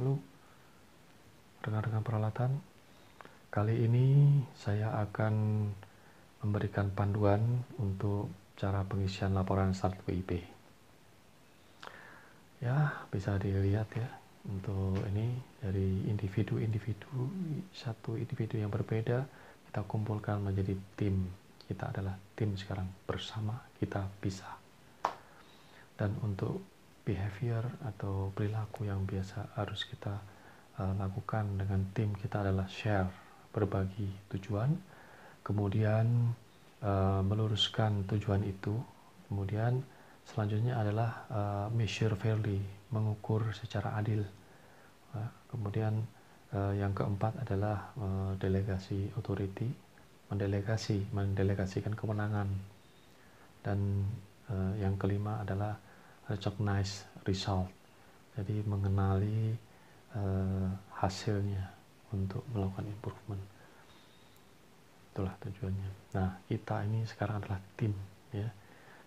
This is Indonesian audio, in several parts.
Lalu rekan-rekan peralatan, kali ini saya akan memberikan panduan untuk cara pengisian laporan start WIP. Ya, bisa dilihat ya untuk ini dari individu-individu satu individu yang berbeda kita kumpulkan menjadi tim. Kita adalah tim sekarang bersama kita bisa. Dan untuk behavior atau perilaku yang biasa harus kita uh, lakukan dengan tim kita adalah share, berbagi tujuan, kemudian uh, meluruskan tujuan itu, kemudian selanjutnya adalah uh, measure fairly, mengukur secara adil, uh, kemudian uh, yang keempat adalah uh, delegasi authority, mendelegasi, mendelegasikan kemenangan, dan uh, yang kelima adalah recognize result. Jadi mengenali uh, hasilnya untuk melakukan improvement. Itulah tujuannya. Nah kita ini sekarang adalah tim ya.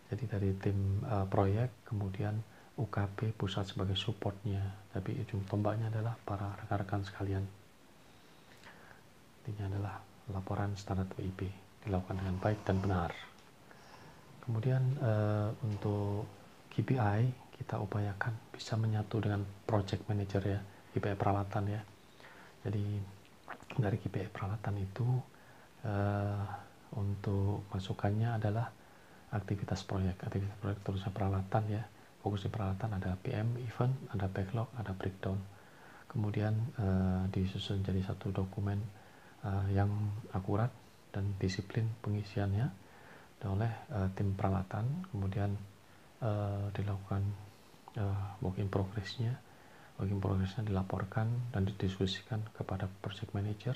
Jadi dari tim uh, proyek kemudian UKP pusat sebagai supportnya. Tapi ujung tombaknya adalah para rekan-rekan sekalian. Intinya adalah laporan standar WIP dilakukan dengan baik dan benar. Kemudian uh, untuk KPI kita upayakan bisa menyatu dengan project manager ya KPI peralatan ya. Jadi dari KPI peralatan itu uh, untuk masukannya adalah aktivitas proyek. Aktivitas proyek terusnya peralatan ya. Fokus di peralatan ada PM event ada backlog ada breakdown. Kemudian uh, disusun jadi satu dokumen uh, yang akurat dan disiplin pengisiannya oleh uh, tim peralatan. Kemudian uh, dilakukan uh, work in progressnya work in progressnya dilaporkan dan didiskusikan kepada project manager.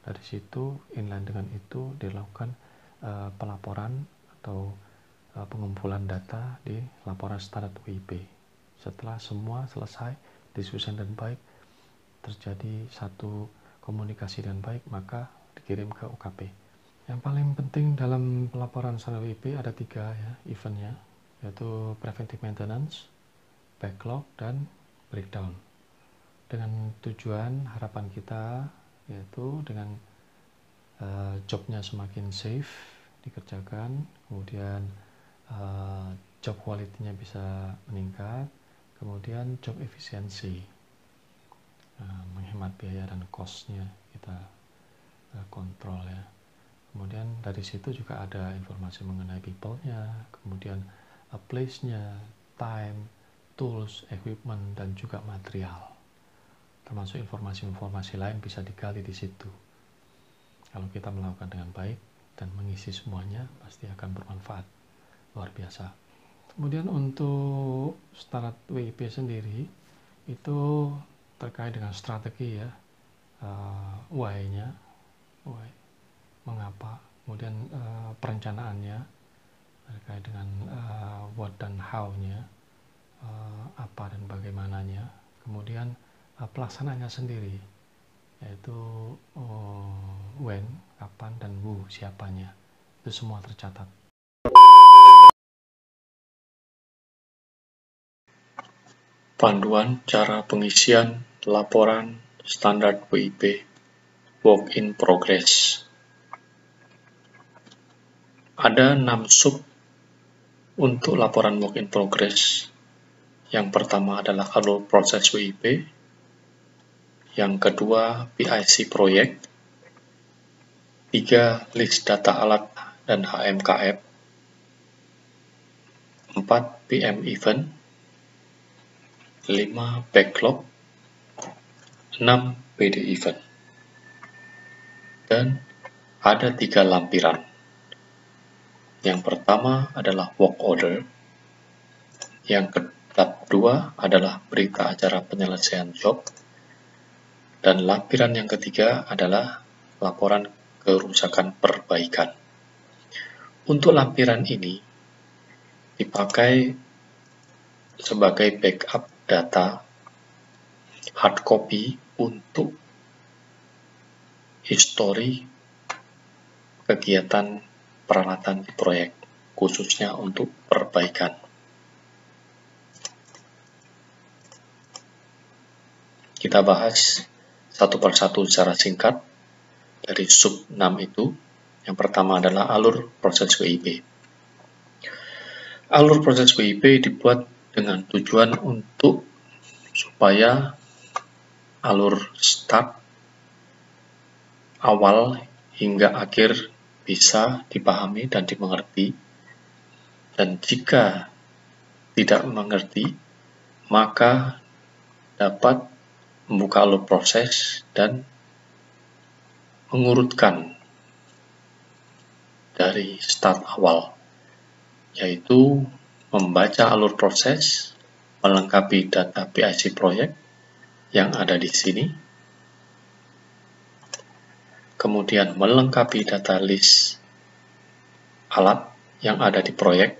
Dari situ inline dengan itu dilakukan uh, pelaporan atau uh, pengumpulan data di laporan standar WIP setelah semua selesai diskusi dan baik terjadi satu komunikasi dan baik maka dikirim ke UKP yang paling penting dalam pelaporan standar WIP ada tiga ya eventnya yaitu preventive maintenance, backlog, dan breakdown. Dengan tujuan harapan kita yaitu dengan uh, jobnya semakin safe dikerjakan, kemudian uh, job quality-nya bisa meningkat, kemudian job efisiensi, uh, menghemat biaya dan cost-nya kita uh, kontrol ya. Kemudian dari situ juga ada informasi mengenai people-nya, kemudian place-nya, time, tools, equipment, dan juga material. Termasuk informasi-informasi lain bisa digali di situ. Kalau kita melakukan dengan baik dan mengisi semuanya, pasti akan bermanfaat. Luar biasa. Kemudian untuk start WIP sendiri, itu terkait dengan strategi ya, uh, why-nya, why, mengapa, kemudian uh, perencanaannya, terkait dengan uh, what dan how-nya, uh, apa dan bagaimananya, kemudian uh, pelaksananya sendiri, yaitu uh, when, kapan, dan who, siapanya. Itu semua tercatat. Panduan cara pengisian laporan standar WIP Work in Progress Ada 6 sub untuk laporan work in progress, yang pertama adalah alur proses WIP, yang kedua PIC proyek, tiga list data alat dan HMKF, empat PM event, lima backlog, enam PD event, dan ada tiga lampiran. Yang pertama adalah work order. Yang kedua adalah berita acara penyelesaian job. Dan lampiran yang ketiga adalah laporan kerusakan perbaikan. Untuk lampiran ini dipakai sebagai backup data hard copy untuk histori kegiatan peralatan proyek, khususnya untuk perbaikan. kita bahas satu persatu secara singkat dari sub 6 itu. Yang pertama adalah alur proses WIP. Alur proses WIP dibuat dengan tujuan untuk supaya alur start awal hingga akhir bisa dipahami dan dimengerti. Dan jika tidak mengerti, maka dapat membuka alur proses dan mengurutkan dari start awal, yaitu membaca alur proses, melengkapi data PIC proyek yang ada di sini, kemudian melengkapi data list alat yang ada di proyek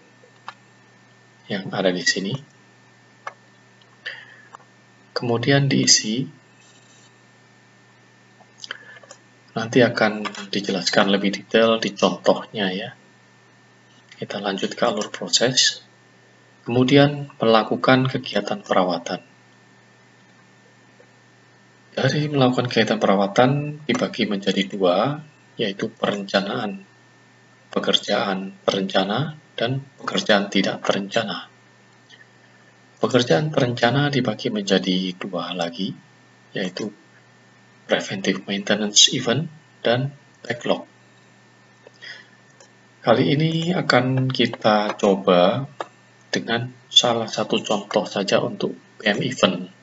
yang ada di sini, kemudian diisi. Nanti akan dijelaskan lebih detail di contohnya ya. Kita lanjut ke alur proses. Kemudian melakukan kegiatan perawatan dari melakukan kegiatan perawatan dibagi menjadi dua yaitu perencanaan pekerjaan terencana dan pekerjaan tidak terencana Pekerjaan perencana dibagi menjadi dua lagi, yaitu preventive maintenance event dan backlog. Kali ini akan kita coba dengan salah satu contoh saja untuk PM event.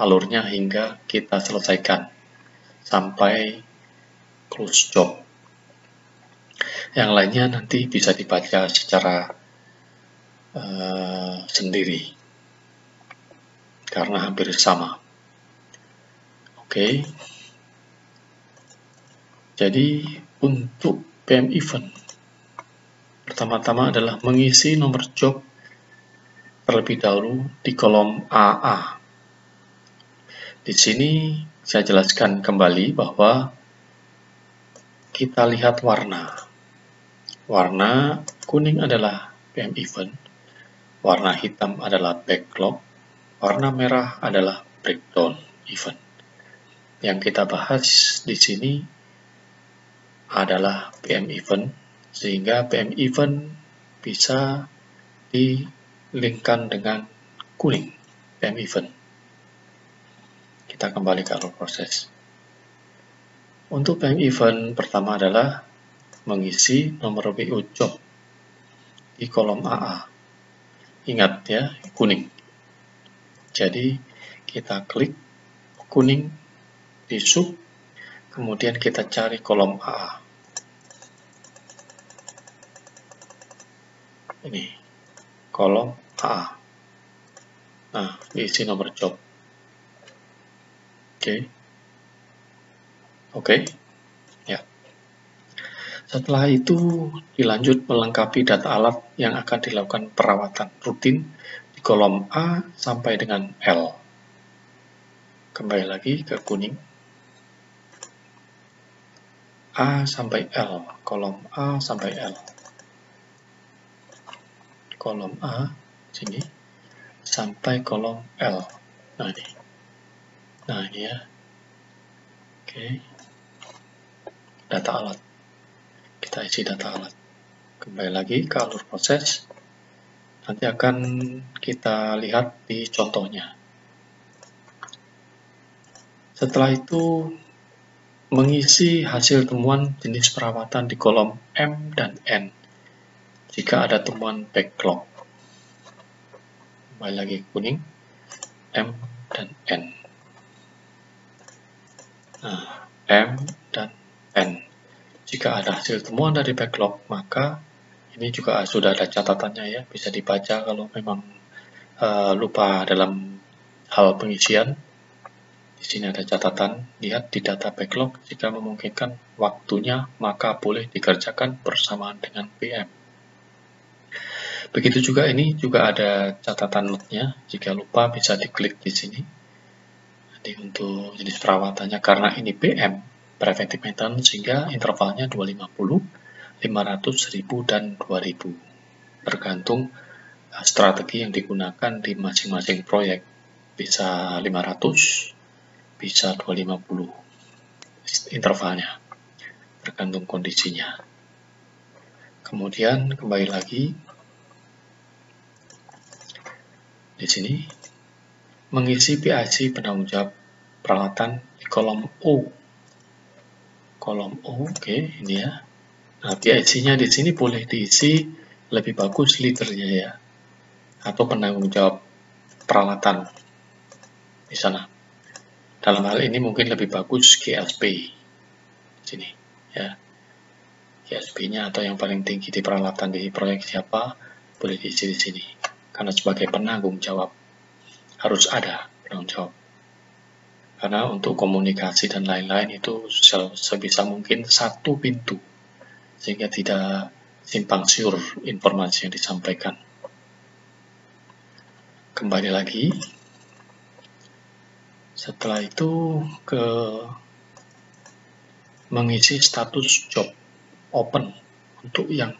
Alurnya hingga kita selesaikan sampai close job. Yang lainnya nanti bisa dibaca secara uh, sendiri karena hampir sama. Oke. Jadi untuk PM event pertama-tama adalah mengisi nomor job terlebih dahulu di kolom AA. Di sini saya jelaskan kembali bahwa kita lihat warna. Warna kuning adalah PM event, warna hitam adalah backlog, Warna merah adalah breakdown event. Yang kita bahas di sini adalah PM event, sehingga PM event bisa dilinkkan dengan kuning PM event. Kita kembali ke alur proses. Untuk PM event pertama adalah mengisi nomor WO job di kolom AA. Ingat ya, kuning. Jadi kita klik kuning di sub, kemudian kita cari kolom A. Ini kolom A. Nah, diisi nomor job. Oke. Okay. Oke. Ya. Setelah itu dilanjut melengkapi data alat yang akan dilakukan perawatan rutin di kolom A sampai dengan L. Kembali lagi ke kuning. A sampai L, kolom A sampai L. Kolom A sini sampai kolom L. Nah ini. Nah ini ya. Oke. Data alat. Kita isi data alat. Kembali lagi ke alur proses Nanti akan kita lihat di contohnya. Setelah itu, mengisi hasil temuan jenis perawatan di kolom M dan N jika ada temuan backlog. Kembali lagi kuning, M dan N. Nah, M dan N. Jika ada hasil temuan dari backlog, maka ini juga sudah ada catatannya ya, bisa dibaca kalau memang uh, lupa dalam hal pengisian. Di sini ada catatan, lihat di data backlog, jika memungkinkan waktunya, maka boleh dikerjakan bersamaan dengan PM. Begitu juga ini juga ada catatan notnya, jika lupa bisa diklik di sini. Nanti untuk jenis perawatannya, karena ini PM, preventive maintenance, sehingga intervalnya 250, 500, 1000, dan 2000. Tergantung uh, strategi yang digunakan di masing-masing proyek. Bisa 500, bisa 250 intervalnya tergantung kondisinya kemudian kembali lagi di sini mengisi PIC penanggung jawab peralatan di kolom O. Kolom O oke okay, ini ya. Nah PIC nya di sini boleh diisi lebih bagus liternya ya atau penanggung jawab peralatan di sana. Dalam hal ini mungkin lebih bagus GSP sini ya. GSP-nya atau yang paling tinggi di peralatan di proyek siapa boleh diisi di sini. Karena sebagai penanggung jawab harus ada penanggung jawab. Karena untuk komunikasi dan lain-lain itu sebisa mungkin satu pintu sehingga tidak simpang siur informasi yang disampaikan. Kembali lagi setelah itu ke mengisi status job open untuk yang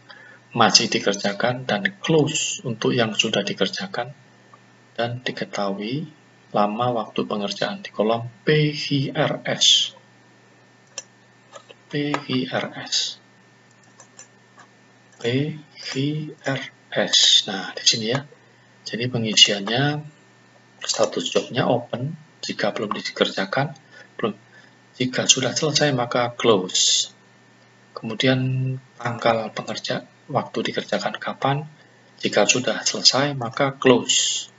masih dikerjakan dan close untuk yang sudah dikerjakan dan diketahui lama waktu pengerjaan di kolom PHRS PHRS PHRS nah di sini ya. Jadi pengisiannya status jobnya open. Jika belum dikerjakan belum. Jika sudah selesai maka close. Kemudian tanggal pengerja waktu dikerjakan kapan. Jika sudah selesai, maka close.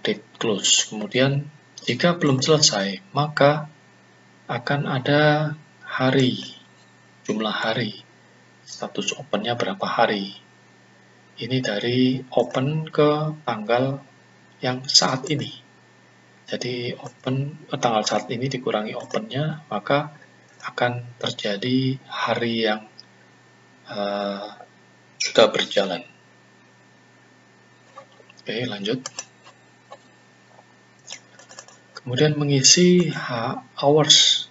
Date close. Kemudian, jika belum selesai, maka akan ada hari, jumlah hari, status opennya berapa hari. Ini dari open ke tanggal yang saat ini. Jadi open tanggal saat ini dikurangi opennya, maka akan terjadi hari yang uh, sudah berjalan. Oke, lanjut. Kemudian mengisi hours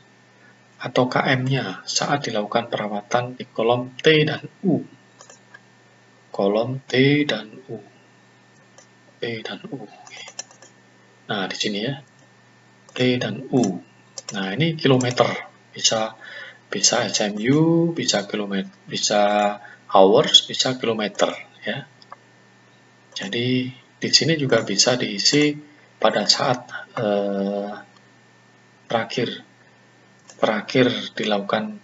atau KM-nya saat dilakukan perawatan di kolom T dan U. Kolom T dan U. T dan U. Nah, di sini ya. T dan U. Nah, ini kilometer. Bisa bisa SMU, bisa kilometer, bisa hours, bisa kilometer ya. Jadi di sini juga bisa diisi pada saat eh, terakhir. Terakhir dilakukan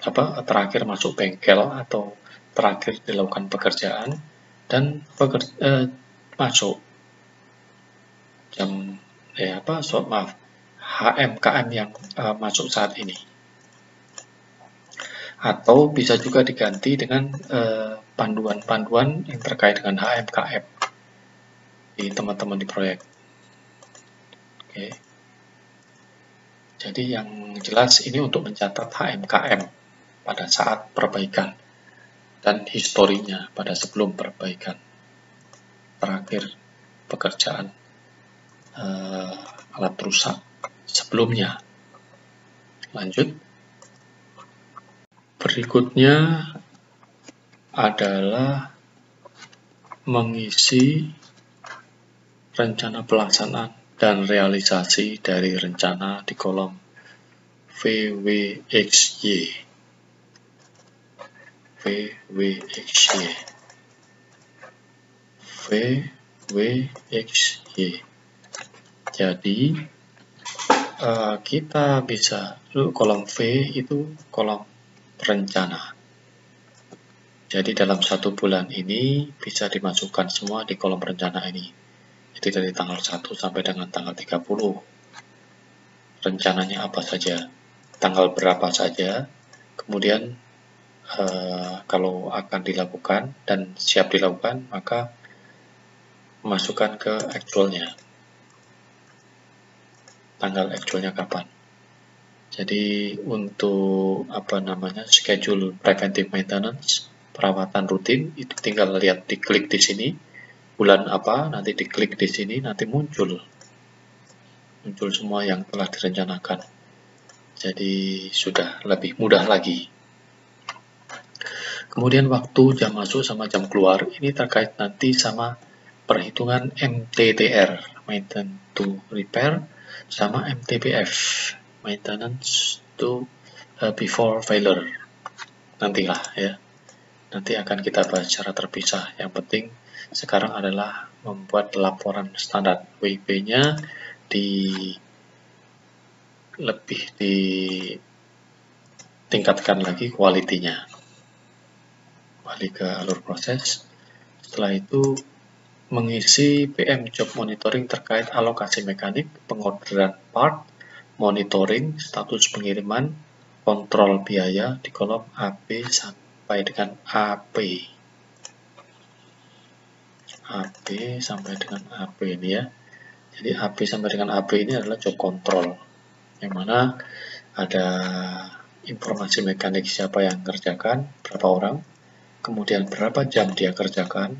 apa terakhir masuk bengkel atau terakhir dilakukan pekerjaan dan pekerja, eh, masuk. Jam ya apa so, maaf HMKM yang eh, masuk saat ini. Atau bisa juga diganti dengan eh, panduan-panduan uh, yang terkait dengan HMKM di teman-teman di proyek. Oke. Jadi yang jelas ini untuk mencatat HMKM pada saat perbaikan dan historinya pada sebelum perbaikan. Terakhir pekerjaan uh, alat rusak sebelumnya. Lanjut. Berikutnya adalah mengisi rencana pelaksanaan dan realisasi dari rencana di kolom VWXY. VWXY. VWXY. Jadi uh, kita bisa kolom V itu kolom rencana. Jadi dalam satu bulan ini bisa dimasukkan semua di kolom rencana ini. Jadi dari tanggal 1 sampai dengan tanggal 30. Rencananya apa saja, tanggal berapa saja, kemudian eh, kalau akan dilakukan dan siap dilakukan, maka masukkan ke actualnya. Tanggal actualnya kapan. Jadi untuk apa namanya schedule preventive maintenance perawatan rutin itu tinggal lihat diklik di sini bulan apa nanti diklik di sini nanti muncul muncul semua yang telah direncanakan. Jadi sudah lebih mudah lagi. Kemudian waktu jam masuk sama jam keluar ini terkait nanti sama perhitungan MTTR, maintenance to repair sama MTBF maintenance to uh, before failure nantilah ya nanti akan kita bahas secara terpisah yang penting sekarang adalah membuat laporan standar WIP-nya di lebih ditingkatkan lagi kualitinya balik ke alur proses setelah itu mengisi PM job monitoring terkait alokasi mekanik, pengorderan part, monitoring, status pengiriman, kontrol biaya di kolom AP sampai dengan AP. AP sampai dengan AP ini ya. Jadi AP sampai dengan AP ini adalah job control. Yang mana ada informasi mekanik siapa yang kerjakan, berapa orang, kemudian berapa jam dia kerjakan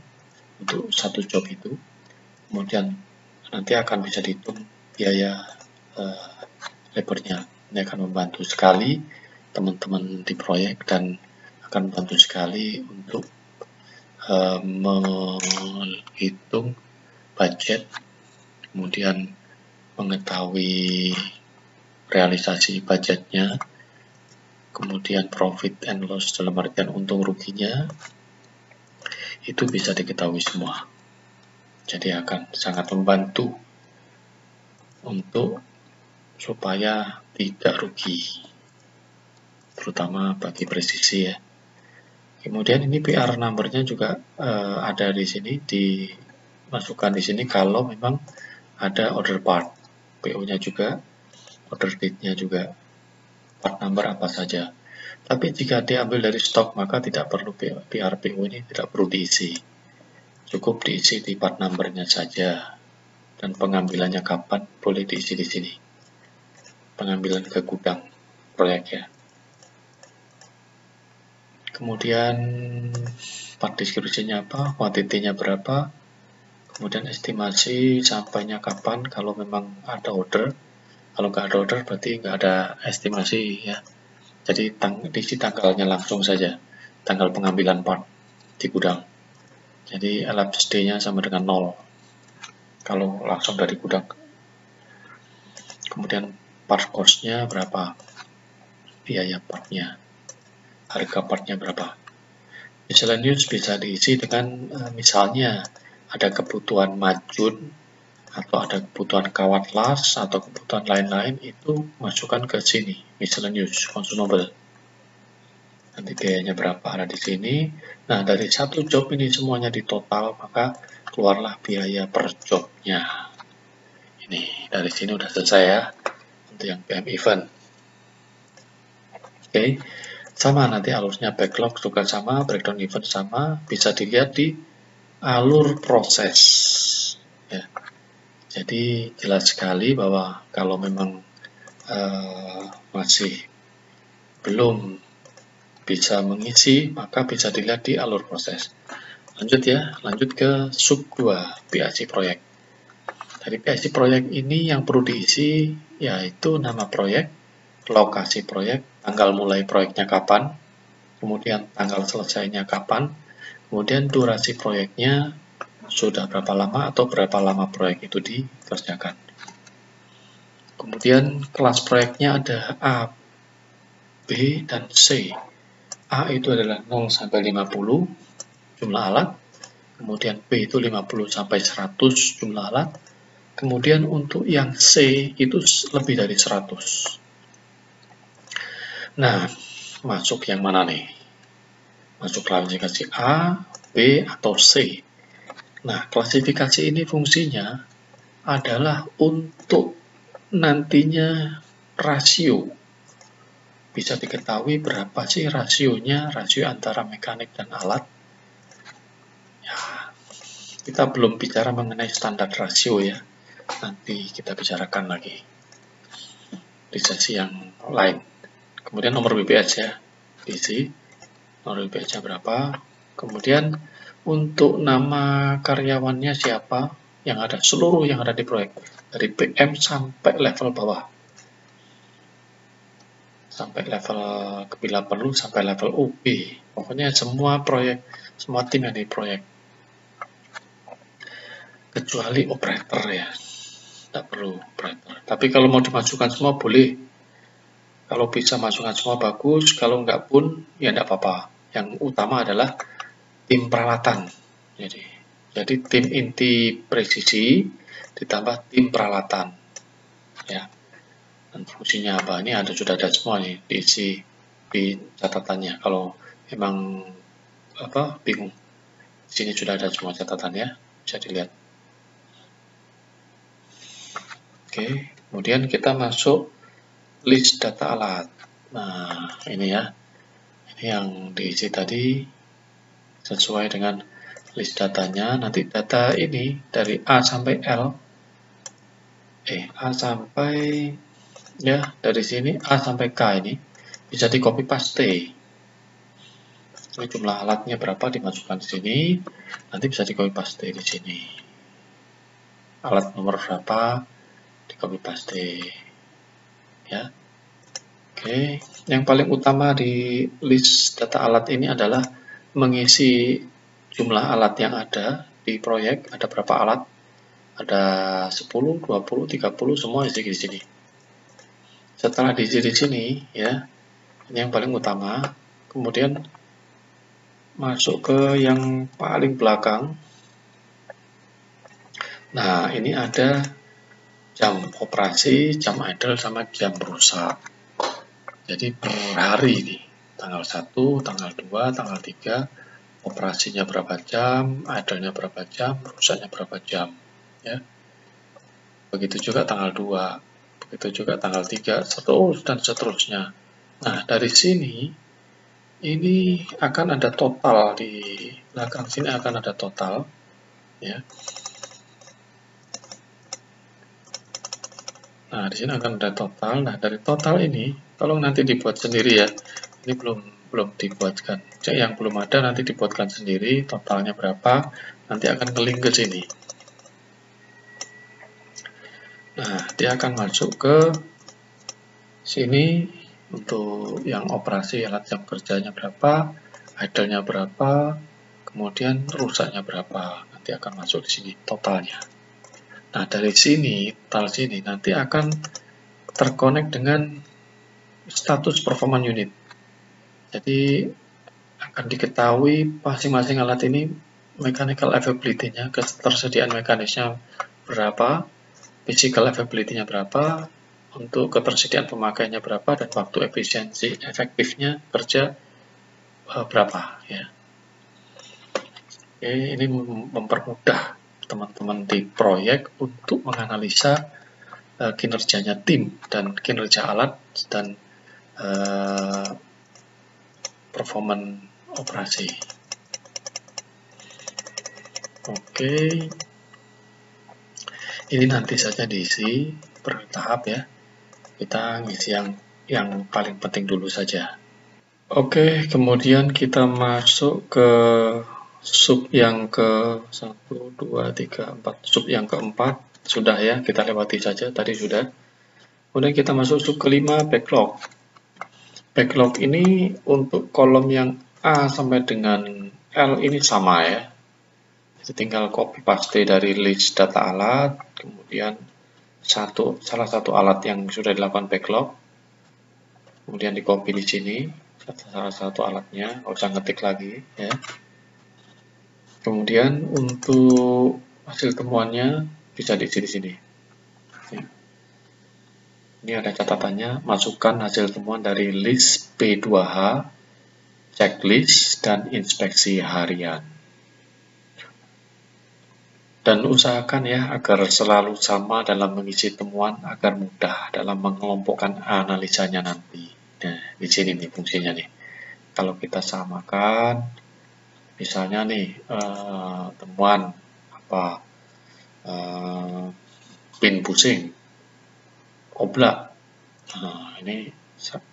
untuk satu job itu, kemudian nanti akan bisa dihitung biaya uh, labornya. Ini akan membantu sekali teman-teman di proyek dan akan membantu sekali untuk uh, menghitung budget, kemudian mengetahui realisasi budgetnya, kemudian profit and loss dalam artian untung ruginya, itu bisa diketahui semua. Jadi akan sangat membantu untuk supaya tidak rugi, terutama bagi presisi ya. Kemudian ini PR numbernya juga uh, ada di sini, dimasukkan di sini kalau memang ada order part, PO-nya juga, order date-nya juga, part number apa saja. Tapi jika diambil dari stok, maka tidak perlu PR PO ini tidak perlu diisi. Cukup diisi di part number-nya saja. Dan pengambilannya kapan boleh diisi di sini pengambilan ke gudang proyeknya. Kemudian part deskripsinya apa, kuantitinya berapa, kemudian estimasi sampainya kapan kalau memang ada order. Kalau nggak ada order berarti nggak ada estimasi ya. Jadi tang diisi tanggalnya langsung saja, tanggal pengambilan part di gudang. Jadi LFSD-nya sama dengan 0 kalau langsung dari gudang. Kemudian part cost-nya berapa, biaya partnya, harga partnya berapa. Miscellaneous bisa diisi dengan uh, misalnya ada kebutuhan majun atau ada kebutuhan kawat las atau kebutuhan lain-lain itu masukkan ke sini miscellaneous consumable nanti biayanya berapa ada di sini nah dari satu job ini semuanya di total maka keluarlah biaya per jobnya ini dari sini udah selesai ya untuk yang PM event. Oke, okay. Sama nanti alurnya backlog juga sama, breakdown event sama, bisa dilihat di alur proses. Ya. Jadi jelas sekali bahwa kalau memang uh, masih belum bisa mengisi, maka bisa dilihat di alur proses. Lanjut ya, lanjut ke sub 2, PAC proyek. Dari PIC proyek ini yang perlu diisi yaitu nama proyek, lokasi proyek, tanggal mulai proyeknya kapan, kemudian tanggal selesainya kapan, kemudian durasi proyeknya sudah berapa lama atau berapa lama proyek itu dikerjakan. Kemudian kelas proyeknya ada A, B, dan C. A itu adalah 0 sampai 50 jumlah alat, kemudian B itu 50 sampai 100 jumlah alat, Kemudian untuk yang C itu lebih dari 100. Nah, masuk yang mana nih? Masuk klasifikasi A, B, atau C. Nah, klasifikasi ini fungsinya adalah untuk nantinya rasio. Bisa diketahui berapa sih rasionya, rasio antara mekanik dan alat. Ya, kita belum bicara mengenai standar rasio ya nanti kita bicarakan lagi di sesi yang lain. Kemudian nomor BPS ya, isi nomor BPS-nya berapa. Kemudian untuk nama karyawannya siapa, yang ada seluruh yang ada di proyek. Dari PM sampai level bawah. Sampai level kebila perlu sampai level UB pokoknya semua proyek semua tim yang di proyek. Kecuali operator ya. Tidak perlu operator. Tapi kalau mau dimasukkan semua boleh. Kalau bisa masukkan semua bagus, kalau enggak pun ya tidak apa-apa. Yang utama adalah tim peralatan. Jadi, jadi tim inti presisi ditambah tim peralatan. Ya. Dan fungsinya apa? Ini ada sudah ada semua nih diisi di catatannya. Kalau memang apa bingung, di sini sudah ada semua catatannya, bisa dilihat. Oke, kemudian kita masuk list data alat. Nah, ini ya. Ini yang diisi tadi sesuai dengan list datanya. Nanti data ini dari A sampai L. Eh, A sampai ya, dari sini A sampai K ini bisa di copy paste. Ini jumlah alatnya berapa dimasukkan di sini. Nanti bisa di copy paste di sini. Alat nomor berapa di copy paste ya. Oke. Yang paling utama di list data alat ini adalah mengisi jumlah alat yang ada di proyek. Ada berapa alat? Ada 10, 20, 30 semua isi di sini. Setelah diisi di sini ya ini yang paling utama. Kemudian masuk ke yang paling belakang. Nah ini ada jam operasi, jam idle, sama jam rusak. Jadi per hari ini, tanggal 1, tanggal 2, tanggal 3, operasinya berapa jam, idle-nya berapa jam, rusaknya berapa jam. Ya. Begitu juga tanggal 2, begitu juga tanggal 3, seterus dan seterusnya. Nah, dari sini, ini akan ada total di belakang sini akan ada total ya Nah, di sini akan ada total. Nah, dari total ini, tolong nanti dibuat sendiri ya. Ini belum belum dibuatkan. Cek yang belum ada nanti dibuatkan sendiri, totalnya berapa, nanti akan ke link ke sini. Nah, dia akan masuk ke sini untuk yang operasi alat jam kerjanya berapa, idle-nya berapa, kemudian rusaknya berapa. Nanti akan masuk di sini totalnya. Nah, dari sini, tal sini, nanti akan terkonek dengan status performance unit. Jadi, akan diketahui masing-masing alat ini mechanical availability-nya, ketersediaan mekanisnya berapa, physical availability-nya berapa, untuk ketersediaan pemakaiannya berapa, dan waktu efisiensi efektifnya kerja uh, berapa. Ya. Oke, ini mempermudah teman-teman di proyek untuk menganalisa uh, kinerjanya tim dan kinerja alat dan uh, performan operasi. Oke, ini nanti saja diisi bertahap ya. Kita ngisi yang yang paling penting dulu saja. Oke, kemudian kita masuk ke sub yang ke 1, 2, 3, 4 sub yang keempat sudah ya kita lewati saja tadi sudah. Kemudian kita masuk sub kelima backlog. Backlog ini untuk kolom yang A sampai dengan L ini sama ya. Jadi tinggal copy paste dari list data alat kemudian satu salah satu alat yang sudah dilakukan backlog. Kemudian di copy di sini salah satu alatnya nggak usah ngetik lagi ya Kemudian untuk hasil temuannya bisa diisi di sini. Ini ada catatannya, masukkan hasil temuan dari list P2H, checklist, dan inspeksi harian. Dan usahakan ya agar selalu sama dalam mengisi temuan agar mudah dalam mengelompokkan analisanya nanti. Nah, di sini nih fungsinya nih. Kalau kita samakan, misalnya nih uh, temuan apa uh, pin pusing oblak. Nah ini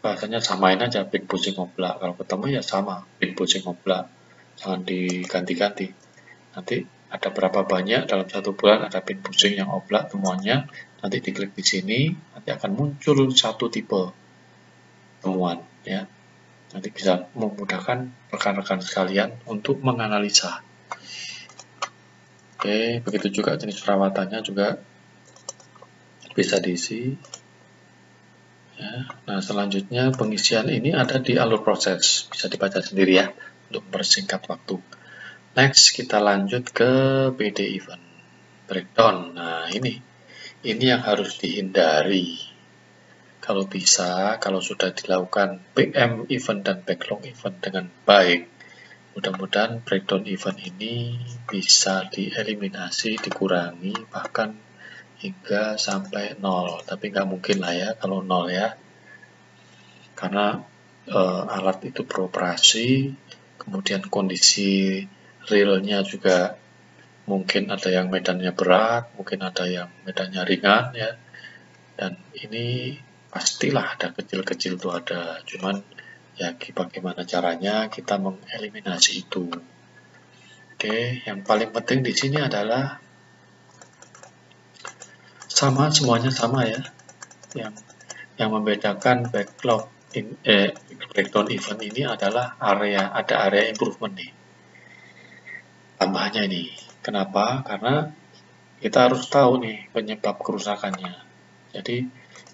bahasanya samain aja pin pusing oblak. Kalau ketemu ya sama pin pusing oblak. Jangan diganti-ganti. Nanti ada berapa banyak dalam satu bulan ada pin pusing yang oblak temuannya. Nanti diklik di sini nanti akan muncul satu tipe temuan ya nanti bisa memudahkan rekan-rekan sekalian untuk menganalisa. Oke, begitu juga jenis perawatannya juga bisa diisi. Ya, nah selanjutnya pengisian ini ada di alur proses, bisa dibaca sendiri ya untuk mempersingkat waktu. Next kita lanjut ke PD event breakdown. Nah ini ini yang harus dihindari. Kalau bisa, kalau sudah dilakukan PM event dan backlog event dengan baik, mudah-mudahan breakdown event ini bisa dieliminasi, dikurangi, bahkan hingga sampai nol. Tapi nggak mungkin lah ya kalau nol ya, karena e, alat itu beroperasi, kemudian kondisi realnya juga mungkin ada yang medannya berat, mungkin ada yang medannya ringan ya, dan ini pastilah ada kecil-kecil tuh ada, cuman ya bagaimana caranya kita mengeliminasi itu. Oke, yang paling penting di sini adalah sama semuanya sama ya. Yang yang membedakan backlog in, eh, breakdown event ini adalah area ada area improvement nih. Tambahannya ini. Kenapa? Karena kita harus tahu nih penyebab kerusakannya. Jadi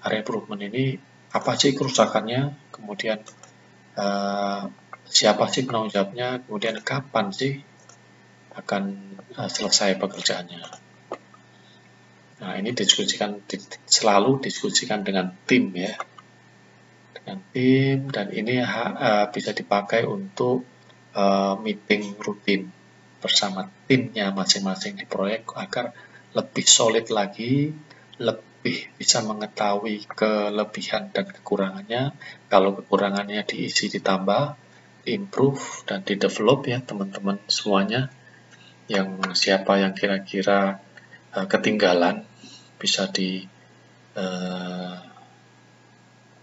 area improvement ini apa sih kerusakannya? Kemudian uh, siapa sih penanggung jawabnya? Kemudian kapan sih akan uh, selesai pekerjaannya? Nah, ini diskusikan selalu diskusikan dengan tim ya. Dengan tim dan ini uh, bisa dipakai untuk meeting rutin bersama timnya masing-masing di proyek agar lebih solid lagi, lebih bisa mengetahui kelebihan dan kekurangannya. Kalau kekurangannya diisi ditambah, improve dan di develop ya teman-teman semuanya yang siapa yang kira-kira uh, ketinggalan bisa di uh,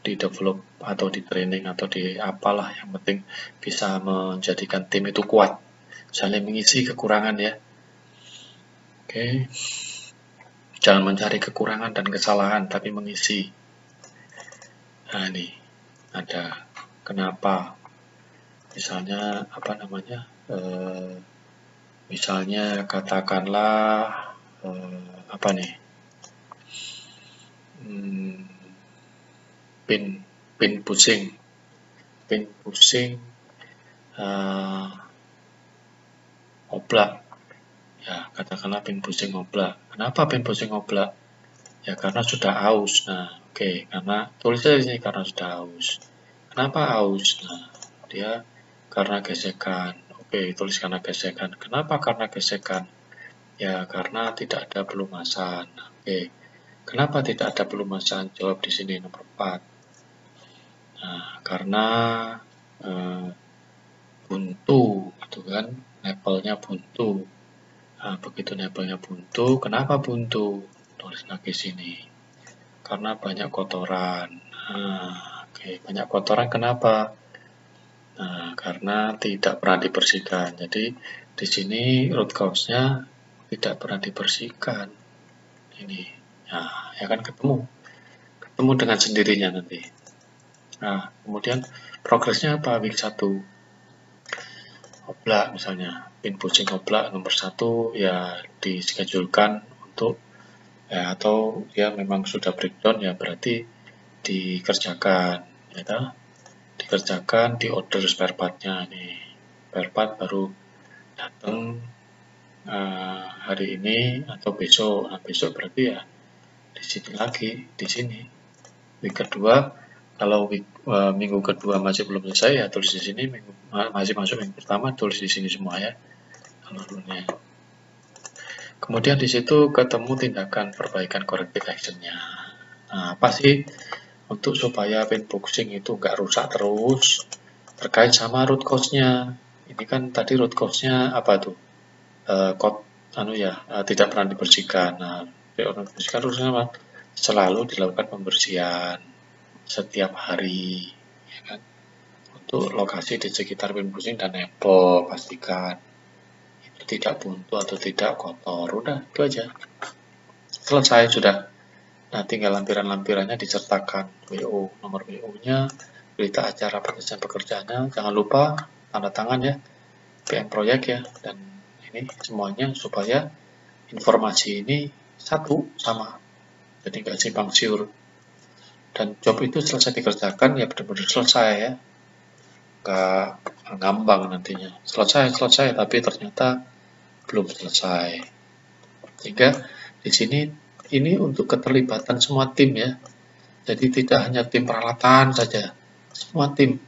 di develop atau di training atau di apalah yang penting bisa menjadikan tim itu kuat saling mengisi kekurangan ya oke okay. Jangan mencari kekurangan dan kesalahan tapi mengisi. Nah ini ada kenapa. Misalnya apa namanya uh, misalnya katakanlah uh, apa nih? Hmm, pin pin pusing. Pin pusing uh, oblak. Ya katakanlah pin pusing oblak kenapa pin pusing oblak ya karena sudah aus nah oke okay. karena tulis di sini karena sudah aus kenapa aus nah dia karena gesekan oke okay, tulis karena gesekan kenapa karena gesekan ya karena tidak ada pelumasan oke okay. Kenapa tidak ada pelumasan? Jawab di sini nomor 4. Nah, karena eh, buntu, gitu kan, levelnya buntu. Nah, begitu levelnya buntu, kenapa buntu? Tulis lagi sini. Karena banyak kotoran. Nah, oke, okay. banyak kotoran kenapa? Nah, karena tidak pernah dibersihkan. Jadi, di sini root cause-nya tidak pernah dibersihkan. Ini Nah, ya kan ketemu. Ketemu dengan sendirinya nanti. Nah, kemudian progresnya apa? Week 1. Oblak misalnya. Pin pushing oblak nomor satu ya dischedulkan untuk ya atau ya memang sudah breakdown ya berarti dikerjakan ya dikerjakan di order spare partnya. Nih spare part baru datang uh, hari ini atau besok. Nah besok berarti ya di sini lagi di sini. Week kedua kalau uh, minggu kedua masih belum selesai ya tulis di sini. Minggu masih masuk minggu pertama tulis di sini semua ya alurnya. Kemudian di situ ketemu tindakan perbaikan corrective actionnya. Nah apa sih? Untuk supaya pin boxing itu nggak rusak terus terkait sama root cause-nya. Ini kan tadi root cause-nya apa tuh? Uh, anu ya uh, tidak pernah dibersihkan. Nah orang bersihkan harusnya apa? selalu dilakukan pembersihan setiap hari ya kan? untuk lokasi di sekitar pin pusing dan Apple pastikan itu tidak buntu atau tidak kotor. Udah itu aja. Selesai sudah. Nah tinggal lampiran-lampirannya disertakan WO nomor WO nya berita acara penyelesaian pekerjaannya. Jangan lupa tanda tangan ya PM proyek ya. Dan ini semuanya supaya informasi ini satu sama jadi nggak simpang siur dan job itu selesai dikerjakan ya benar-benar selesai ya. Nggak ngambang nantinya. Selesai selesai tapi ternyata belum selesai. Sehingga di sini ini untuk keterlibatan semua tim ya. Jadi tidak hanya tim peralatan saja semua tim.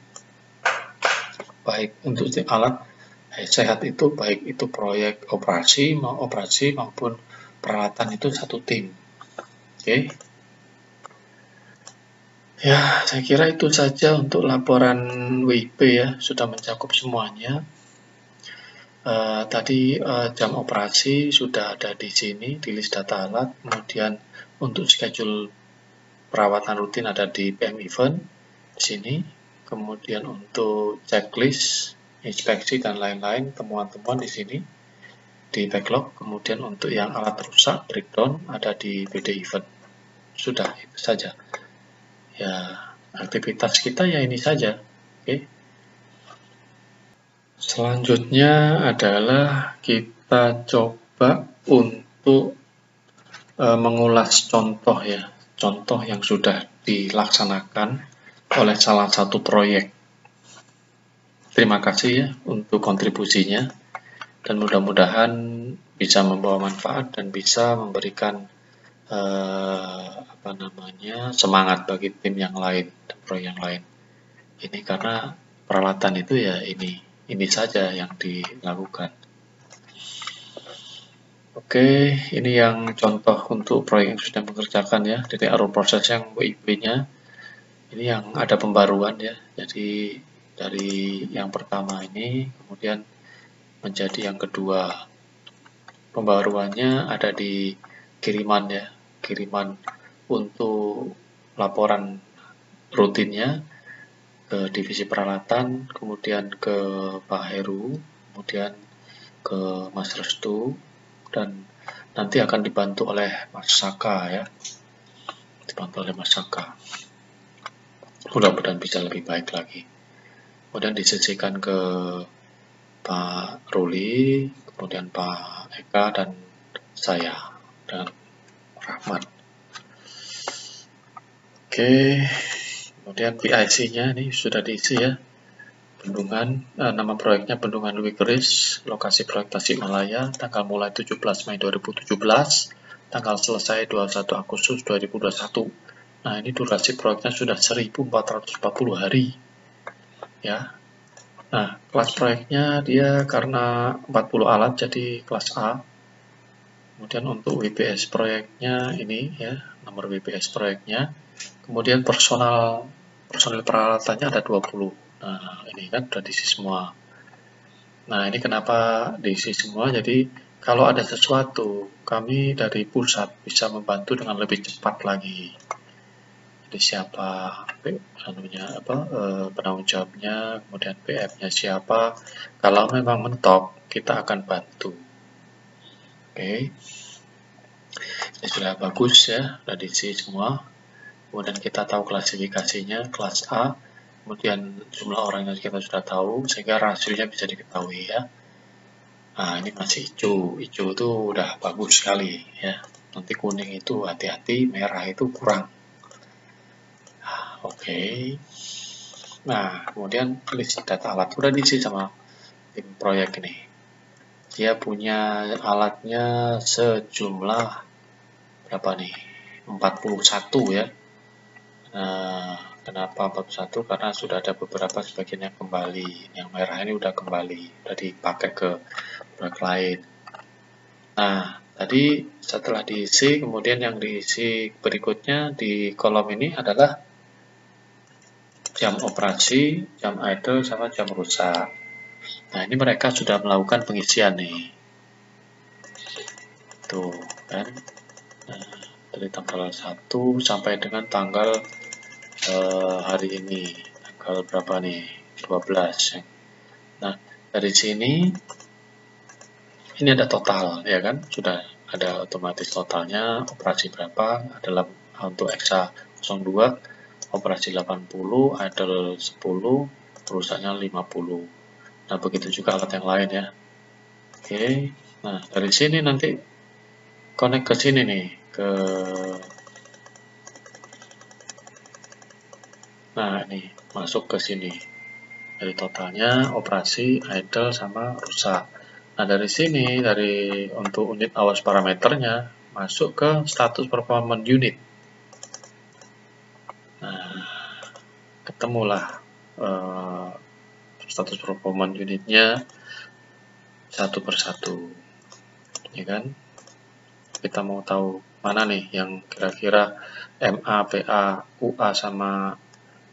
Baik untuk tim alat eh, sehat itu baik itu proyek operasi mau operasi maupun peralatan itu satu tim. Oke? okay. Ya, saya kira itu saja untuk laporan WIP ya, sudah mencakup semuanya. Uh, tadi uh, jam operasi sudah ada di sini, di list data alat. Kemudian untuk schedule perawatan rutin ada di PM Event, di sini. Kemudian untuk checklist, inspeksi, dan lain-lain, temuan-temuan di sini, di backlog. Kemudian untuk yang alat rusak, breakdown, ada di BD Event. Sudah, itu saja ya aktivitas kita ya ini saja. Oke. Selanjutnya adalah kita coba untuk e, mengulas contoh ya contoh yang sudah dilaksanakan oleh salah satu proyek. Terima kasih ya untuk kontribusinya dan mudah-mudahan bisa membawa manfaat dan bisa memberikan eh, apa namanya semangat bagi tim yang lain proyek yang lain. Ini karena peralatan itu ya ini ini saja yang dilakukan. Oke, ini yang contoh untuk proyek yang sudah mengerjakan ya, jadi arrow proses yang WIP-nya. Ini yang ada pembaruan ya, jadi dari yang pertama ini kemudian menjadi yang kedua. Pembaruannya ada di kiriman ya, kiriman untuk laporan rutinnya ke divisi peralatan, kemudian ke Pak Heru, kemudian ke Mas Restu, dan nanti akan dibantu oleh Mas Saka ya, dibantu oleh Mas Saka. Mudah-mudahan bisa lebih baik lagi. Kemudian disisikan ke Pak Ruli, kemudian Pak Eka dan saya dan Rahmat. Oke, kemudian PIC-nya ini sudah diisi ya. Bendungan, eh, nama proyeknya Bendungan Louis Keris, lokasi proyek Tasikmalaya, tanggal mulai 17 Mei 2017, tanggal selesai 21 Agustus 2021. Nah, ini durasi proyeknya sudah 1440 hari. Ya. Nah, kelas proyeknya dia karena 40 alat jadi kelas A Kemudian untuk WPS proyeknya ini ya, nomor WPS proyeknya. Kemudian personal personil peralatannya ada 20. Nah, ini kan sudah diisi semua. Nah, ini kenapa diisi semua? Jadi, kalau ada sesuatu, kami dari pusat bisa membantu dengan lebih cepat lagi. Jadi siapa anunya apa e, penanggung jawabnya, kemudian PM-nya siapa. Kalau memang mentok, kita akan bantu. Oke. Ini sudah bagus ya, sudah diisi semua. Kemudian kita tahu klasifikasinya, kelas A. Kemudian jumlah orang yang kita sudah tahu, sehingga rasionya bisa diketahui ya. Nah, ini masih hijau. Hijau itu udah bagus sekali ya. Nanti kuning itu hati-hati, merah itu kurang. Nah, Oke. Okay. Nah, kemudian list data alat sudah diisi sama tim proyek ini dia punya alatnya sejumlah berapa nih? 41 ya. Nah kenapa 41 karena sudah ada beberapa sebagian yang kembali. Yang merah ini udah kembali. Udah dipakai ke proyek lain. Nah tadi setelah diisi kemudian yang diisi berikutnya di kolom ini adalah jam operasi, jam idle, sama jam rusak Nah, ini mereka sudah melakukan pengisian nih. Tuh, kan. Nah, dari tanggal 1 sampai dengan tanggal uh, hari ini. Tanggal berapa nih? 12. Ya. Nah, dari sini ini ada total, ya kan? Sudah ada otomatis totalnya, operasi berapa, adalah untuk EXA 02, operasi 80, idle 10, rusaknya 50. Nah, begitu juga alat yang lain ya. Oke, nah dari sini nanti connect ke sini nih, ke Nah, ini masuk ke sini. Dari totalnya operasi idle sama rusak. Nah, dari sini dari untuk unit awas parameternya masuk ke status performance unit. Nah, ketemulah eh, status performance unitnya satu persatu. Ya kan? Kita mau tahu mana nih yang kira-kira MA, PA, UA, sama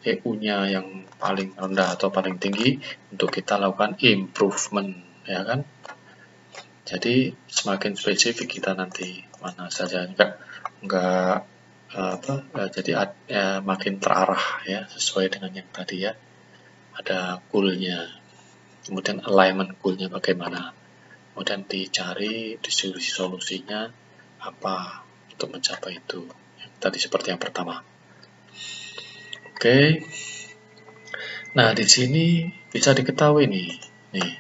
EU-nya yang paling rendah atau paling tinggi untuk kita lakukan improvement ya kan jadi semakin spesifik kita nanti mana saja enggak enggak eh, apa eh, jadi ya, makin terarah ya sesuai dengan yang tadi ya ada goalnya kemudian alignment goalnya bagaimana kemudian dicari distribusi solusinya apa untuk mencapai itu tadi seperti yang pertama Oke. Nah, di sini bisa diketahui nih. Nih.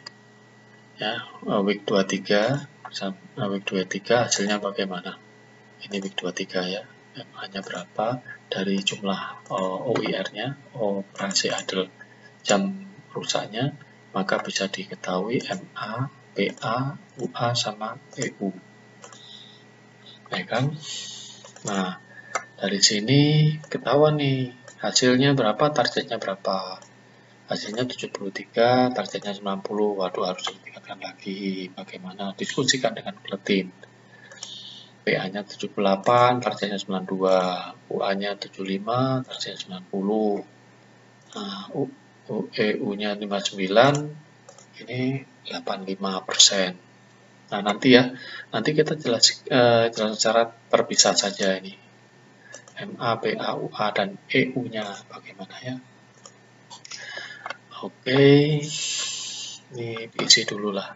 Ya, week 23 sampai week 23 hasilnya bagaimana? Ini week 23 ya. MA-nya berapa dari jumlah uh, OIR-nya, operasi idle jam rusaknya, maka bisa diketahui MA, PA, UA sama EU. Ya kan? Nah, dari sini ketahuan nih hasilnya berapa targetnya berapa? Hasilnya 73 targetnya 90 waduh harus ditingkatkan lagi. Bagaimana? Diskusikan dengan kletin PA nya 78 targetnya 92 UA nya 75 targetnya 90 nah, EU nya 59 ini 85 persen nah nanti ya nanti kita jelas, uh, jelas secara terpisah saja ini MA, PA, UA, dan EU-nya bagaimana ya. Oke, ini diisi dulu lah.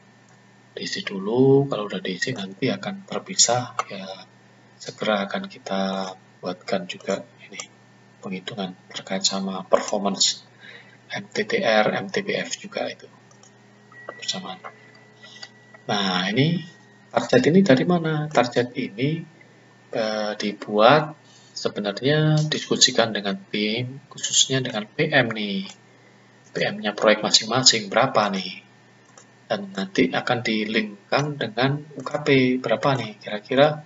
Diisi dulu, kalau udah diisi nanti akan terpisah ya segera akan kita buatkan juga ini penghitungan terkait sama performance MTTR, MTBF juga itu bersamaan. Nah ini target ini dari mana? Target ini e, dibuat sebenarnya diskusikan dengan tim, khususnya dengan PM nih. PM-nya proyek masing-masing berapa nih? Dan nanti akan dilinkkan dengan UKP berapa nih? Kira-kira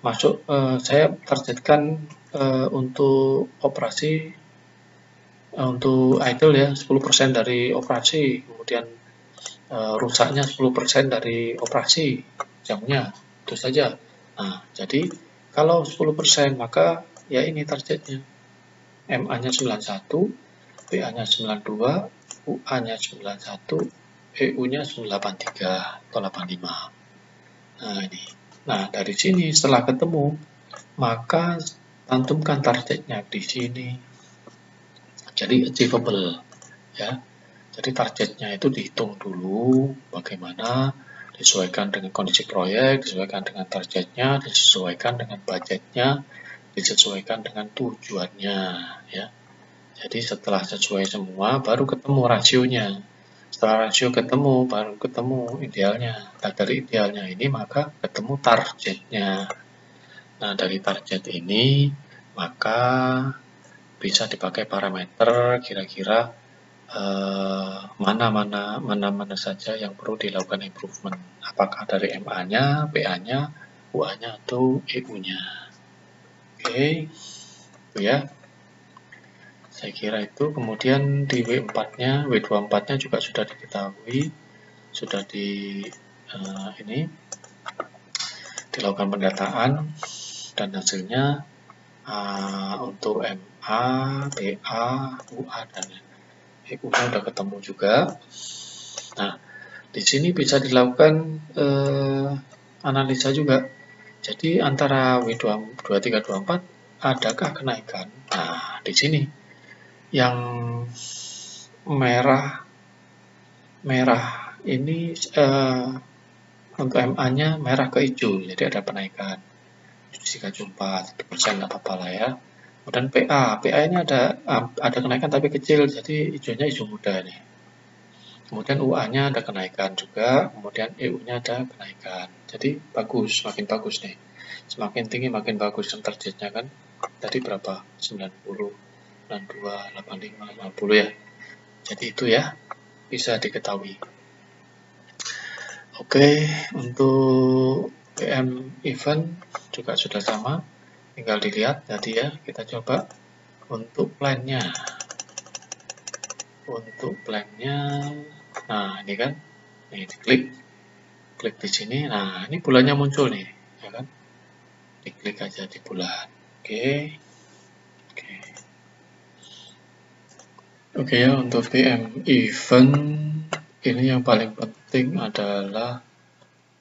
masuk uh, saya targetkan uh, untuk operasi untuk idle ya 10% dari operasi, kemudian uh, rusaknya 10% dari operasi jamnya itu saja. Nah, jadi kalau 10% maka ya ini targetnya. MA-nya 91 PA-nya 92 UA-nya 91 EU-nya 983 atau 85 nah ini. Nah dari sini setelah ketemu maka cantumkan targetnya di sini jadi achievable ya jadi targetnya itu dihitung dulu bagaimana disesuaikan dengan kondisi proyek, disesuaikan dengan targetnya, disesuaikan dengan budgetnya, disesuaikan dengan tujuannya ya. Jadi setelah sesuai semua baru ketemu rasionya. Setelah rasio ketemu baru ketemu idealnya. Nah dari idealnya ini maka ketemu targetnya. Nah dari target ini maka bisa dipakai parameter kira-kira mana-mana uh, mana-mana saja yang perlu dilakukan improvement. Apakah dari MA-nya, PA-nya, UA-nya atau EU-nya. Oke, itu ya. Saya kira itu. Kemudian di W4-nya, W24-nya juga sudah diketahui, sudah di uh, ini dilakukan pendataan dan hasilnya uh, untuk MA, PA, UA dan EU-nya sudah ketemu juga. Nah, di sini bisa dilakukan uh, analisa juga jadi antara W2324 adakah kenaikan? Nah, di sini yang merah merah ini uh, untuk MA-nya merah ke hijau, jadi ada penaikan. Jika jumpa 1% nggak apa-apa lah ya. Kemudian PA, PA ini ada ada kenaikan tapi kecil, jadi hijaunya hijau muda nih. Kemudian UA-nya ada kenaikan juga, kemudian EU-nya ada kenaikan. Jadi bagus, makin bagus nih. Semakin tinggi makin bagus yang targetnya kan. Tadi berapa? 90. 92, 85, 50 ya. Jadi itu ya, bisa diketahui. Oke, untuk PM event juga sudah sama, tinggal dilihat. Tadi ya, kita coba untuk plan-nya. Untuk plan-nya, nah ini kan, nih diklik, klik di sini, nah ini bulannya muncul nih, ya kan, diklik aja di bulan, oke, oke. Oke ya, untuk PM event ini yang paling penting adalah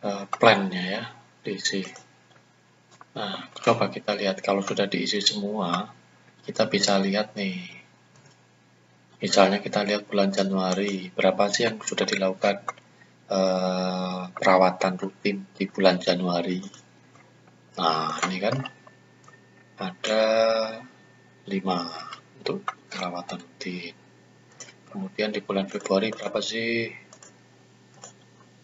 uh, plan-nya ya, diisi. Nah, coba kita lihat kalau sudah diisi semua, kita bisa lihat nih. Misalnya kita lihat bulan Januari, berapa sih yang sudah dilakukan uh, perawatan rutin di bulan Januari. Nah, ini kan ada 5 untuk perawatan rutin kemudian di bulan Februari berapa sih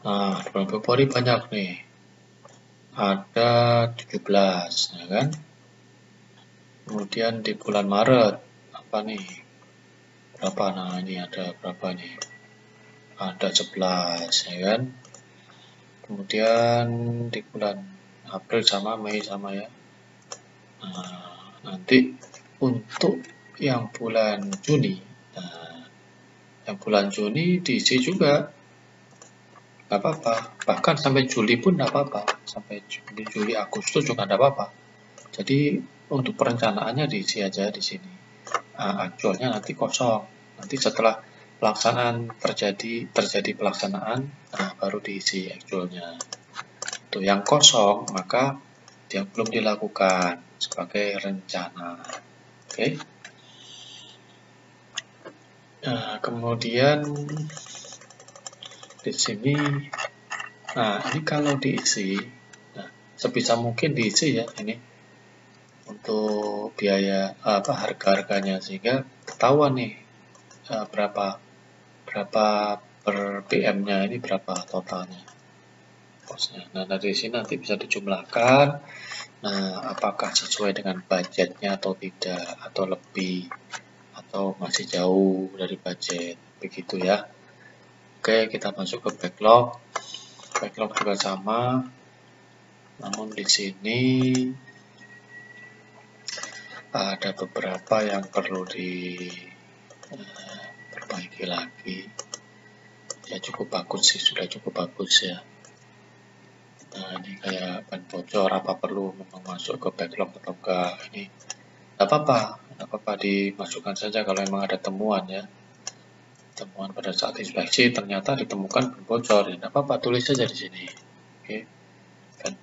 nah di bulan Februari banyak nih ada 17 ya kan? Kemudian di bulan Maret apa nih? Berapa nah ini ada berapa nih ada 11 ya kan? Kemudian di bulan April sama Mei sama ya. Nah, nanti untuk yang bulan Juni nah, yang bulan Juni diisi juga nggak apa-apa. Bahkan sampai Juli pun nggak apa-apa. Sampai Juli, Juli Agustus juga nggak apa-apa. Jadi untuk perencanaannya diisi aja di sini. Nah, aktualnya nanti kosong. Nanti setelah pelaksanaan terjadi terjadi pelaksanaan nah baru diisi aktualnya tuh yang kosong maka yang belum dilakukan sebagai rencana. Oke? Okay? Nah, kemudian di sini, nah ini kalau diisi, nah sebisa mungkin diisi ya ini untuk biaya apa harga-harganya sehingga ketahuan nih uh, berapa berapa per PM-nya ini berapa totalnya kosnya. Nah dari sini nanti bisa dijumlahkan. Nah apakah sesuai dengan budgetnya atau tidak atau lebih atau masih jauh dari budget begitu ya oke kita masuk ke backlog. Backlog juga sama. Namun di sini ada beberapa yang perlu diperbaiki eh, lagi. Ya cukup bagus sih sudah cukup bagus ya. Nah ini kayak ban bocor apa perlu memang masuk ke backlog atau enggak? Ini apa-apa, apa-apa dimasukkan saja kalau memang ada temuan ya. Temuan pada saat inspeksi ternyata ditemukan bocor, ya gak apa-apa tulis saja di sini. Oke,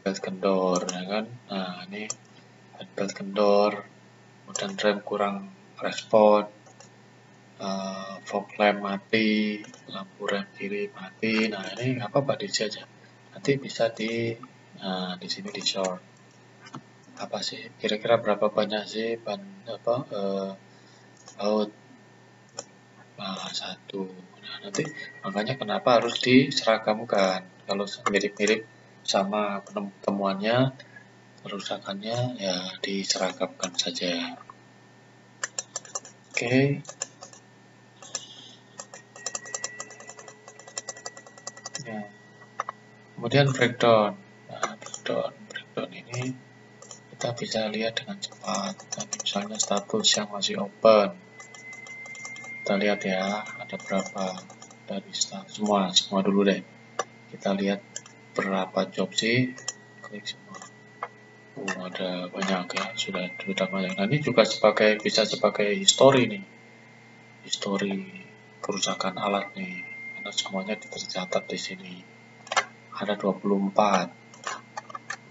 belt kendor, ya kan. Nah ini belt kendor, kemudian rem kurang respon, uh, fog lamp mati, lampu rem kiri mati. Nah ini apa-apa diisi aja. Nanti bisa di, nah, di sini di short apa sih kira-kira berapa banyak sih ban apa uh, laut nah satu. Nah nanti makanya kenapa harus diseragamkan kalau mirip-mirip sama temuannya kerusakannya ya diseragamkan saja. Oke. Okay. ya. kemudian breakdown. Nah breakdown. Breakdown ini kita bisa lihat dengan cepat. Dan misalnya status yang masih open kita lihat ya ada berapa dari semua semua dulu deh. Kita lihat berapa job sih. Klik semua. Oh, ada banyak ya sudah sudah banyak nah ini juga sebagai bisa sebagai history nih. History kerusakan alat nih. Karena semuanya tercatat di sini. Ada 24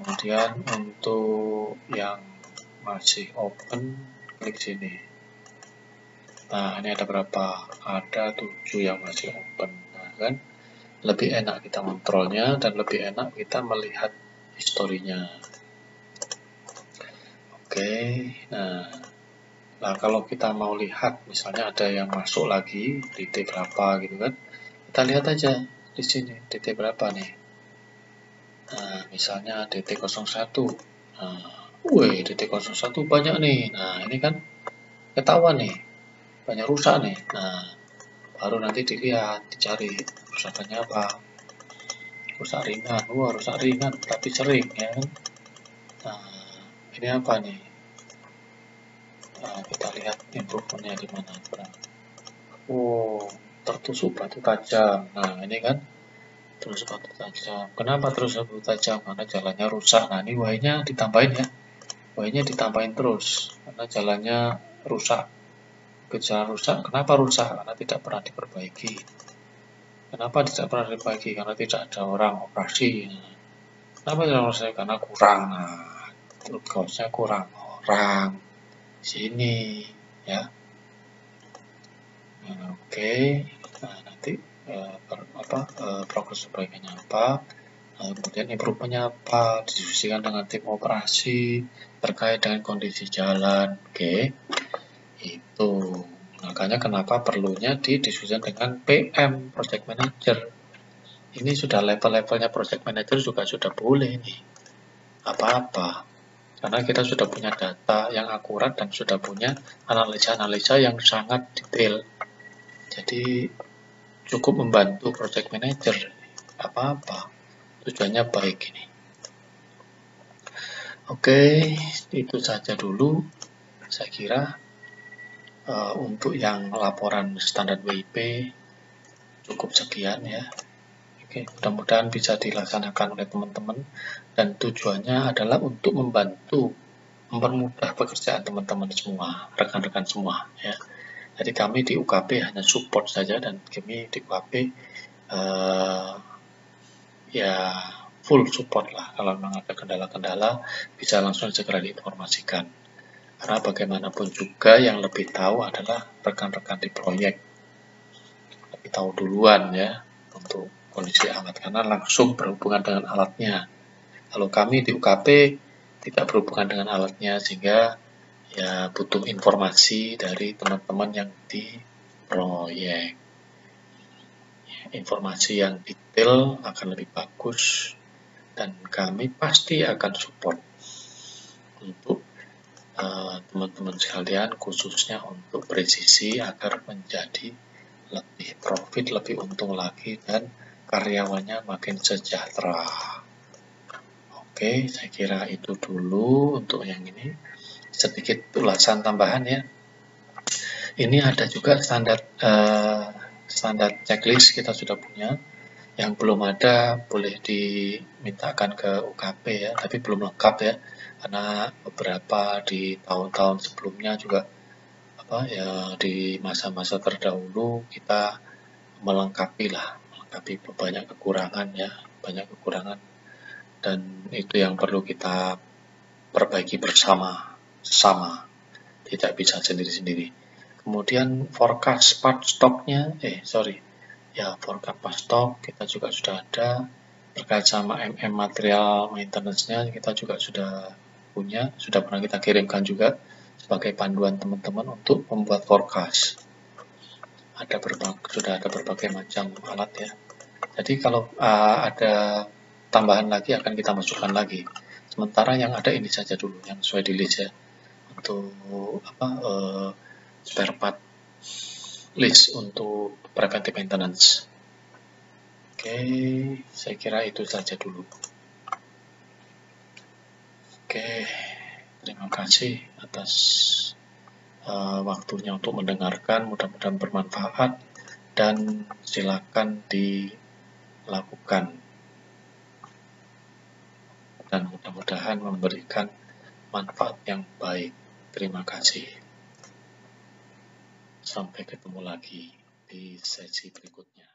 kemudian untuk yang masih open klik sini nah ini ada berapa? Ada 7 yang masih open nah kan? Lebih enak kita kontrolnya dan lebih enak kita melihat historinya. Oke nah nah kalau kita mau lihat misalnya ada yang masuk lagi titik berapa gitu kan? Kita lihat aja di sini titik berapa nih? Nah, misalnya DT01. Nah, wih, DT01 banyak nih. Nah, ini kan ketahuan nih banyak rusak nih. Nah baru nanti dilihat dicari rusakannya apa. Rusak ringan wah rusak ringan tapi sering ya kan? Nah ini apa nih? Nah, kita lihat improvementnya di mana oh tertusuk batu tajam. Nah ini kan terus batu tajam. Kenapa terus batu tajam? Karena jalannya rusak. Nah ini y ditambahin ya. Y ditambahin terus karena jalannya rusak gejala rusak kenapa rusak? Karena tidak pernah diperbaiki. Kenapa tidak pernah diperbaiki? Karena tidak ada orang operasi. Kenapa tidak operasi karena kurang. Nah, tugasnya kurang orang sini ya. Nah, oke. Okay. nah nanti uh, apa uh, progres perbaikannya apa? Nah, kemudian improvementnya apa? Didiskusikan dengan tim operasi terkait dengan kondisi jalan. Oke. okay itu makanya kenapa perlunya didiskusikan dengan PM project manager. Ini sudah level-levelnya project manager juga sudah boleh nih. Apa-apa. Karena kita sudah punya data yang akurat dan sudah punya analisa-analisa yang sangat detail. Jadi cukup membantu project manager. Apa-apa. Tujuannya baik ini. Oke itu saja dulu. Saya kira uh, untuk yang laporan standar WIP cukup sekian ya. Oke, mudah-mudahan bisa dilaksanakan oleh teman-teman dan tujuannya adalah untuk membantu mempermudah pekerjaan teman-teman semua, rekan-rekan semua ya. Jadi kami di UKP hanya support saja dan kami di UKP uh, eh, ya full support lah kalau memang ada kendala-kendala bisa langsung segera diinformasikan. Karena bagaimanapun juga yang lebih tahu adalah rekan-rekan di proyek. Lebih tahu duluan ya untuk kondisi alat karena langsung berhubungan dengan alatnya. Kalau kami di UKP tidak berhubungan dengan alatnya sehingga ya butuh informasi dari teman-teman yang di proyek. Informasi yang detail akan lebih bagus dan kami pasti akan support untuk teman-teman uh, sekalian khususnya untuk presisi agar menjadi lebih profit, lebih untung lagi dan karyawannya makin sejahtera. Oke, saya kira itu dulu untuk yang ini. Sedikit ulasan tambahan ya. Ini ada juga standar uh, standar checklist kita sudah punya. Yang belum ada boleh dimintakan ke UKP ya, tapi belum lengkap ya karena beberapa di tahun-tahun sebelumnya juga apa ya di masa-masa terdahulu kita melengkapi lah melengkapi banyak kekurangan ya banyak kekurangan. Dan itu yang perlu kita perbaiki bersama sama tidak bisa sendiri-sendiri. Kemudian forecast part stoknya eh sorry ya forecast part stock kita juga sudah ada. Terkait sama MM material maintenance-nya kita juga sudah punya, sudah pernah kita kirimkan juga sebagai panduan teman-teman untuk membuat forecast. Ada berbagai, sudah ada berbagai macam alat ya. Jadi kalau uh, ada tambahan lagi akan kita masukkan lagi. Sementara yang ada ini saja dulu yang sesuai di list ya untuk apa uh, spare part list untuk preventive maintenance. Oke, saya kira itu saja dulu. Oke, terima kasih atas uh, waktunya untuk mendengarkan. Mudah-mudahan bermanfaat dan silakan dilakukan. Dan mudah-mudahan memberikan manfaat yang baik. Terima kasih. Sampai ketemu lagi di sesi berikutnya.